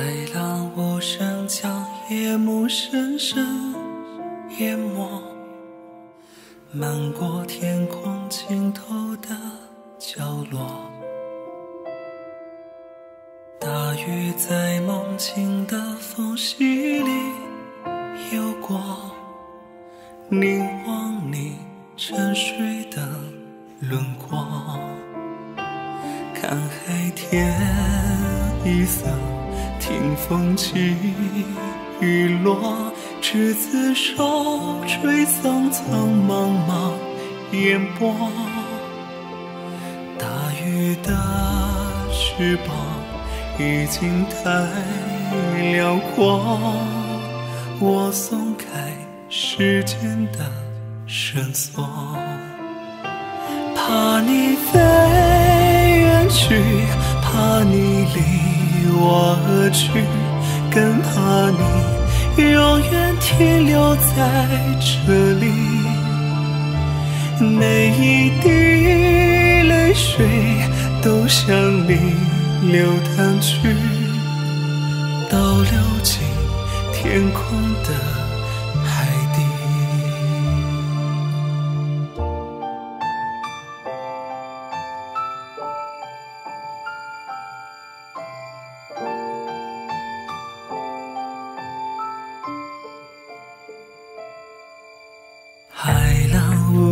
海浪无声，将夜幕深深淹没，漫过天空尽头的角落。大雨在梦境的缝隙里游过，凝望你沉睡的轮廓，看海天一色。听风起雨落，执子手，吹苍苍茫茫烟波。大雨的翅膀已经太辽阔，我松开时间的绳索，怕你飞远去，怕你离。我而去，更怕你永远停留在这里。每一滴泪水都向你流淌去，倒流进天空的。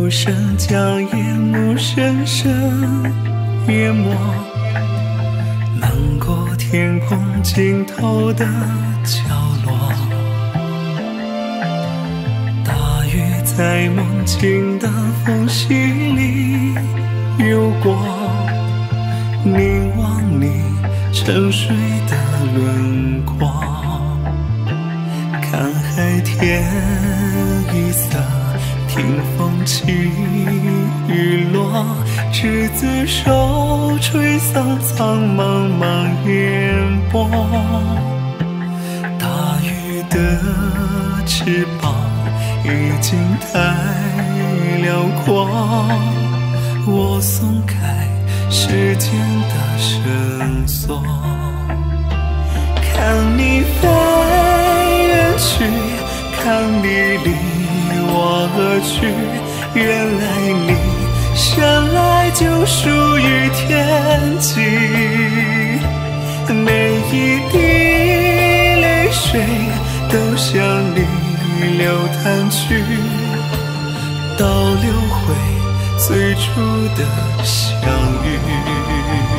无声，将夜幕深深淹没，漫过天空尽头的角落。大雨在梦境的缝隙里游过，凝望你沉睡的轮廓，看海天一色。听风起雨落，执子手，吹散苍茫茫烟波。大雨的翅膀已经太辽阔，我松开时间的绳索，去，原来你生来就属于天际。每一滴泪水都向你流淌去，倒流回最初的相遇。